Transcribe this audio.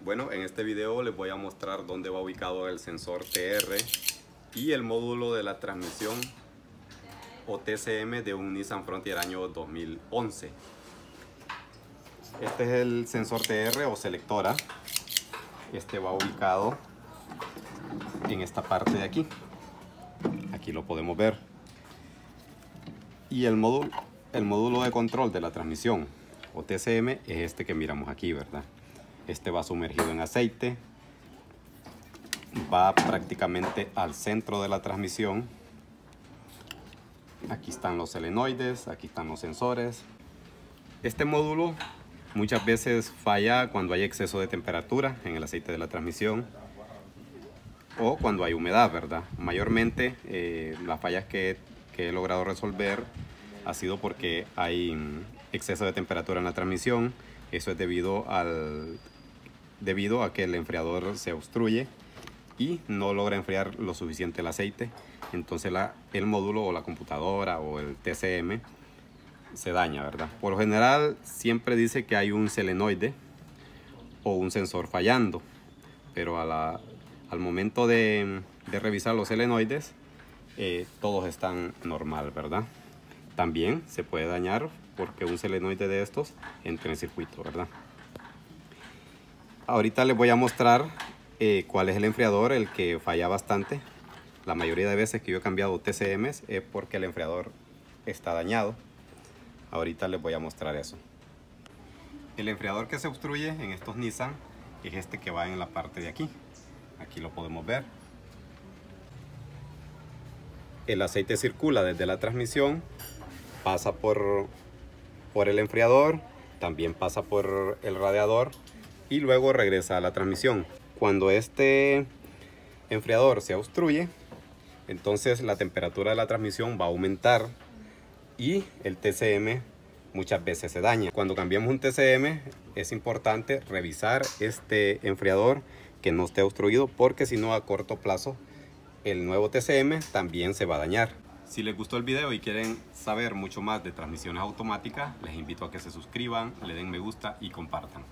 Bueno, en este video les voy a mostrar dónde va ubicado el sensor TR y el módulo de la transmisión o TCM de un Nissan Frontier año 2011. Este es el sensor TR o selectora. Este va ubicado en esta parte de aquí. Aquí lo podemos ver. Y el módulo, el módulo de control de la transmisión o TCM es este que miramos aquí, ¿verdad? Este va sumergido en aceite. Va prácticamente al centro de la transmisión. Aquí están los selenoides, aquí están los sensores. Este módulo muchas veces falla cuando hay exceso de temperatura en el aceite de la transmisión o cuando hay humedad, ¿verdad? Mayormente eh, las fallas que, que he logrado resolver ha sido porque hay exceso de temperatura en la transmisión. Eso es debido, al, debido a que el enfriador se obstruye y no logra enfriar lo suficiente el aceite. Entonces la, el módulo o la computadora o el TCM se daña, ¿verdad? Por lo general siempre dice que hay un selenoide o un sensor fallando, pero a la, al momento de, de, revisar los selenoides, eh, todos están normal, ¿verdad? También se puede dañar porque un selenoide de estos entra en circuito, ¿verdad? Ahorita les voy a mostrar eh, cuál es el enfriador, el que falla bastante. La mayoría de veces que yo he cambiado TCMs es porque el enfriador está dañado. Ahorita les voy a mostrar eso. El enfriador que se obstruye en estos Nissan es este que va en la parte de aquí. Aquí lo podemos ver. El aceite circula desde la transmisión, pasa por por el enfriador, también pasa por el radiador y luego regresa a la transmisión. Cuando este enfriador se obstruye, entonces la temperatura de la transmisión va a aumentar y el TCM muchas veces se daña. Cuando cambiamos un TCM es importante revisar este enfriador que no esté obstruido porque si no a corto plazo el nuevo TCM también se va a dañar. Si les gustó el video y quieren saber mucho más de transmisiones automáticas, les invito a que se suscriban, le den me gusta y compartan.